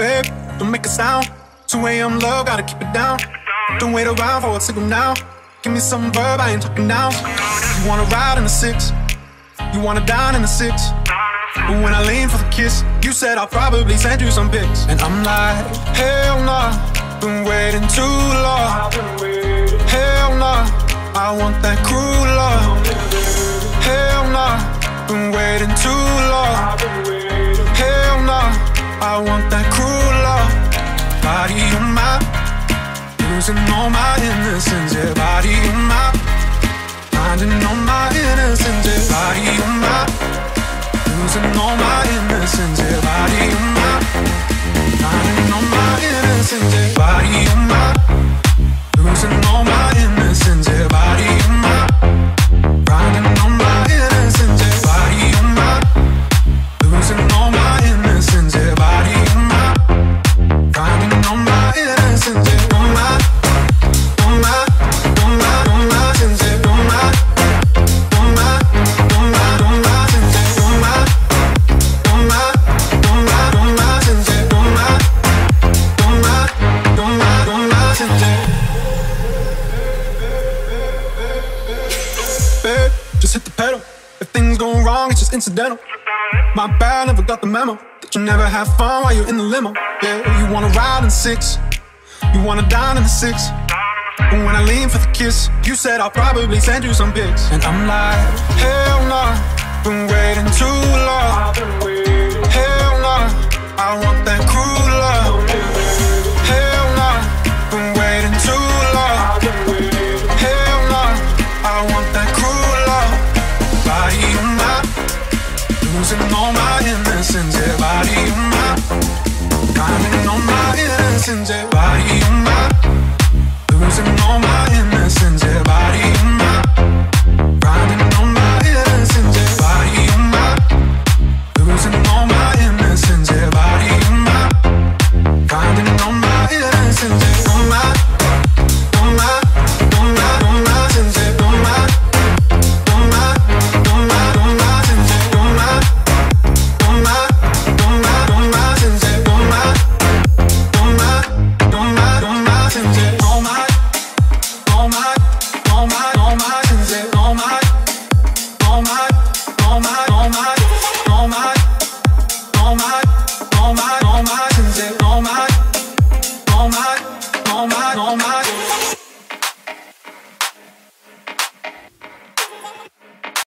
Babe, don't make a sound. 2 a.m. love, gotta keep it down. Don't wait around for a signal now. Give me some verb, I ain't talking now. You wanna ride in the six, you wanna dine in the six. But when I lean for the kiss, you said I'll probably send you some pics. And I'm like, hell nah, been waiting too long. Hell nah, I want that cruel love. Hell nah, been waiting too Body on my, losing all my innocence. Yeah, body on my, finding all my innocence. Yeah, body on my, losing all my innocence. Yeah, just hit the pedal. If things go wrong, it's just incidental. My bad, never got the memo. That you never have fun while you're in the limo. Yeah, you wanna ride in six, you wanna dine in the six. But when I lean for the kiss, you said I'll probably send you some pics. And I'm like, hell nah, been waiting too innocence. my